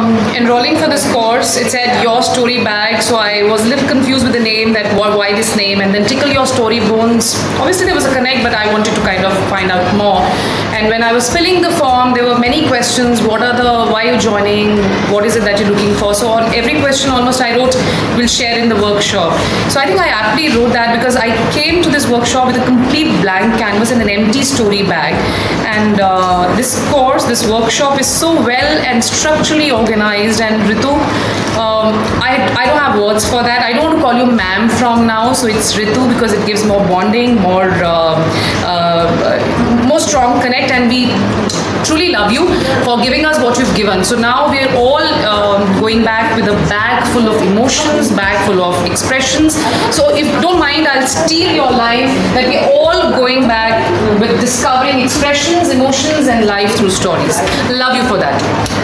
um, enrolling for this course, it said your story bag. So I was a little confused with the name. That why, why this name? And then tickle your story bones. Obviously there was a connect, but I wanted to kind of find out more. And when I was filling the form, there were many questions. What are the? Why are you joining? What is it that you're looking for? So on every question, almost I wrote, "We'll share in the workshop." So I think I aptly wrote that because I came to this workshop with a complete blank canvas and an empty story bag. And uh, this course, this workshop is so well and structurally organized. And Ritu, um, I, I don't have words for that. I don't want to call you ma'am from now, so it's Ritu because it gives more bonding, more uh, uh, connect, and we truly love you for giving us what you've given. So now we're all um, going back with a bag full of emotions, bag full of expressions. So if don't mind, I'll steal your life that we're all going back with discovering expressions, emotions, and life through stories. Love you for that.